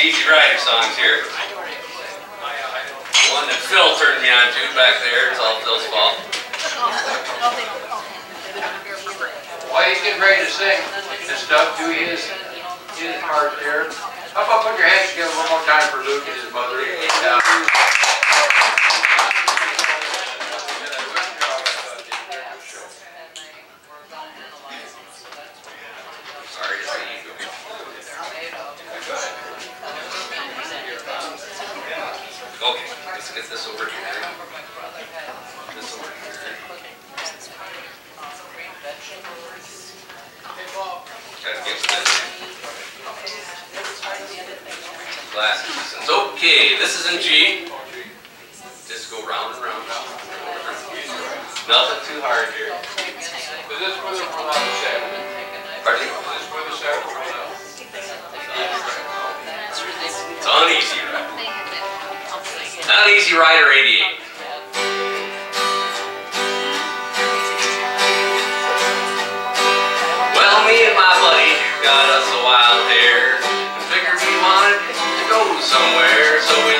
Easy Rider songs here. One that Phil turned me on to back there. It's all Phil's fault. While he's getting ready to sing and stuff, do his, his part there. How about put your hands together one more time for Luke and his mother? Let's get this over here. Okay, this is in G. Just go round and round. Nothing too hard here. Easy Rider 88. Well, me and my buddy got us a wild hair figured we wanted to go somewhere, so we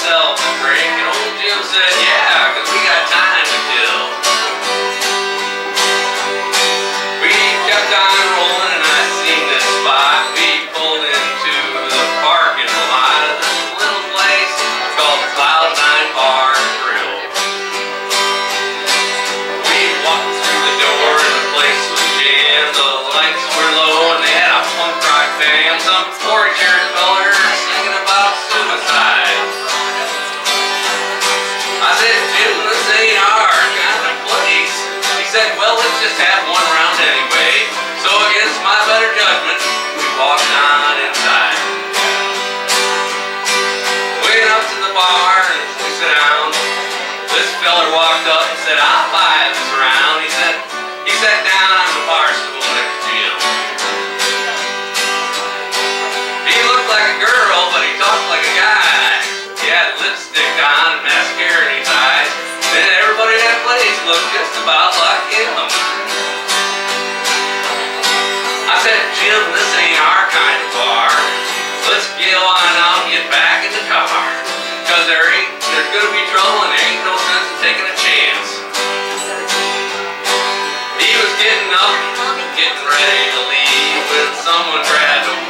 ourselves a break. And old Jim said, yeah, cause we got time to kill. We kept on rolling and I seen this spot. We pulled into the parking lot of this little place called Cloud Nine Bar and Grill. We walked through the door and the place was jammed. The lights were low and they had a punk rock band. Some poor jerk fella just look just about like him. I said, Jim, this ain't our kind of bar. Let's get on out and get back in the car. Cause there ain't, there's gonna be trouble and there ain't no sense in taking a chance. He was getting up, getting ready to leave when someone grabbed him.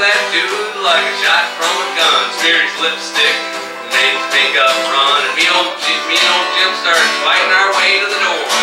that dude like a shot from a gun. Smear his lipstick, made his pink up run. And me old, me old Jim started fighting our way to the door.